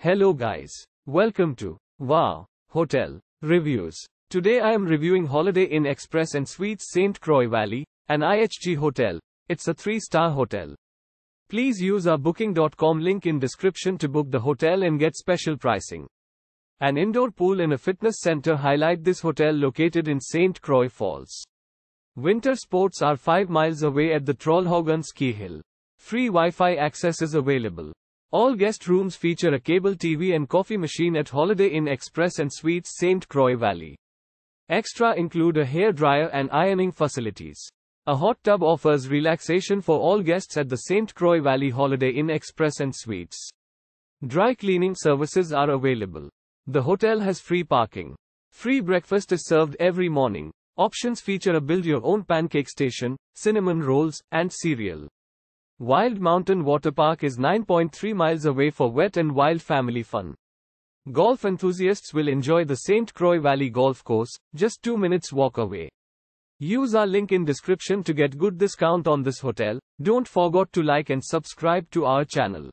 Hello guys. Welcome to Wow Hotel Reviews. Today I am reviewing Holiday Inn Express and Suites St. Croix Valley, an IHG hotel. It's a 3-star hotel. Please use our booking.com link in description to book the hotel and get special pricing. An indoor pool and a fitness center highlight this hotel located in St. Croix Falls. Winter sports are 5 miles away at the Trollhaugen ski hill. Free Wi-Fi access is available. All guest rooms feature a cable TV and coffee machine at Holiday Inn Express and Suites St. Croix Valley. Extra include a hair dryer and ironing facilities. A hot tub offers relaxation for all guests at the St. Croix Valley Holiday Inn Express and Suites. Dry cleaning services are available. The hotel has free parking. Free breakfast is served every morning. Options feature a build your own pancake station, cinnamon rolls, and cereal. Wild Mountain Water Park is 9.3 miles away for wet and wild family fun. Golf enthusiasts will enjoy the St. Croix Valley Golf Course, just 2 minutes walk away. Use our link in description to get good discount on this hotel. Don't forget to like and subscribe to our channel.